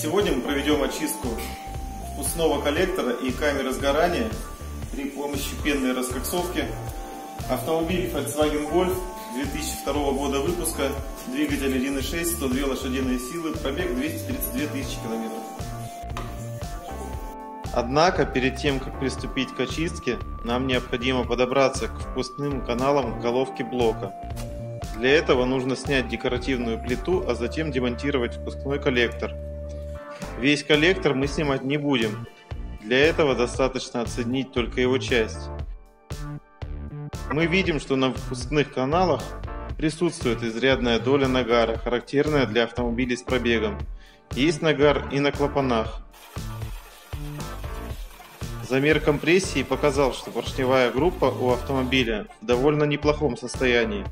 Сегодня мы проведем очистку впускного коллектора и камеры сгорания при помощи пенной раскоксовки. Автомобиль Volkswagen Golf 2002 года выпуска, двигатель 1.6, 102 лошадиные силы, пробег 232 тысячи километров. Однако, перед тем, как приступить к очистке, нам необходимо подобраться к впускным каналам головки блока. Для этого нужно снять декоративную плиту, а затем демонтировать впускной коллектор. Весь коллектор мы снимать не будем. Для этого достаточно отсоединить только его часть. Мы видим, что на впускных каналах присутствует изрядная доля нагара, характерная для автомобилей с пробегом. Есть нагар и на клапанах. Замер компрессии показал, что поршневая группа у автомобиля в довольно неплохом состоянии.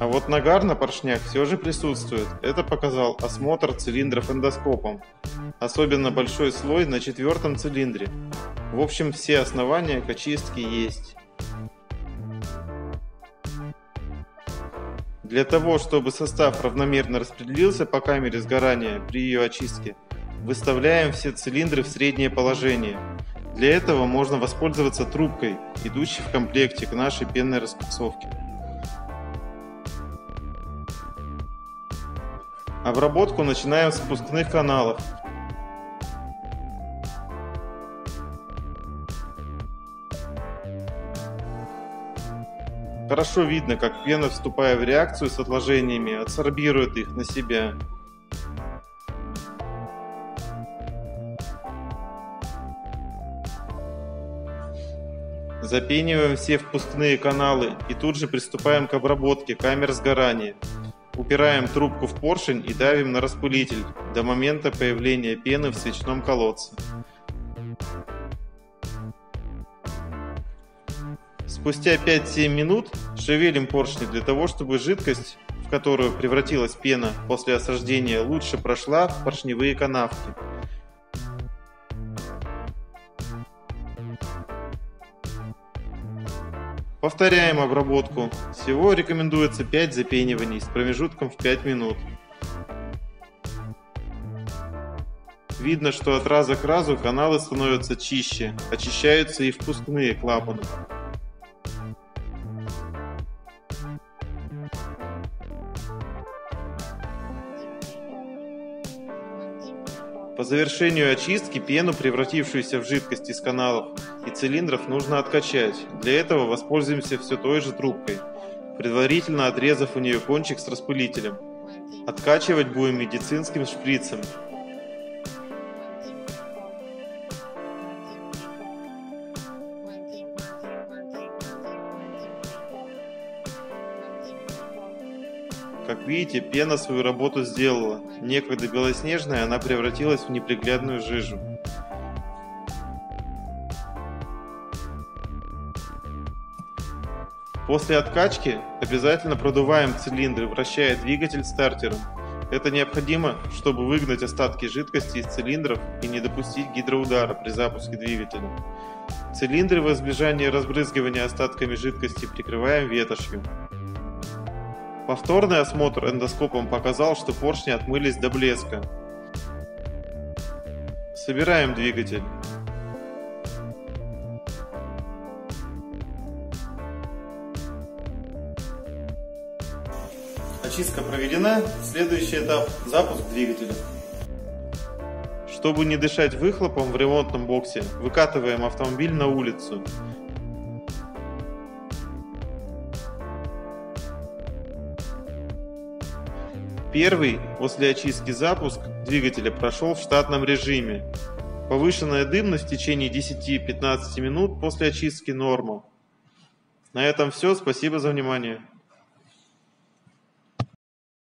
А вот нагар на поршнях все же присутствует. Это показал осмотр цилиндров эндоскопом. Особенно большой слой на четвертом цилиндре. В общем, все основания к очистке есть. Для того, чтобы состав равномерно распределился по камере сгорания при ее очистке, выставляем все цилиндры в среднее положение. Для этого можно воспользоваться трубкой, идущей в комплекте к нашей пенной распрессовке. Обработку начинаем с спускных каналов. Хорошо видно, как пена, вступая в реакцию с отложениями, адсорбирует их на себя. Запениваем все впускные каналы и тут же приступаем к обработке камер сгорания. Упираем трубку в поршень и давим на распылитель до момента появления пены в свечном колодце. Спустя 5-7 минут шевелим поршни для того, чтобы жидкость, в которую превратилась пена после осаждения, лучше прошла в поршневые канавки. Повторяем обработку. Всего рекомендуется 5 запениваний с промежутком в 5 минут. Видно, что от раза к разу каналы становятся чище, очищаются и впускные клапаны. По завершению очистки пену, превратившуюся в жидкость из каналов и цилиндров, нужно откачать. Для этого воспользуемся все той же трубкой, предварительно отрезав у нее кончик с распылителем. Откачивать будем медицинским шприцем. Как видите, пена свою работу сделала. Некогда белоснежная, она превратилась в неприглядную жижу. После откачки обязательно продуваем цилиндры, вращая двигатель стартером. Это необходимо, чтобы выгнать остатки жидкости из цилиндров и не допустить гидроудара при запуске двигателя. Цилиндры в избежание разбрызгивания остатками жидкости прикрываем ветошью. Повторный осмотр эндоскопом показал, что поршни отмылись до блеска. Собираем двигатель. Очистка проведена. Следующий этап – запуск двигателя. Чтобы не дышать выхлопом в ремонтном боксе, выкатываем автомобиль на улицу. Первый после очистки запуск двигателя прошел в штатном режиме. Повышенная дымность в течение 10-15 минут после очистки норма. На этом все. Спасибо за внимание.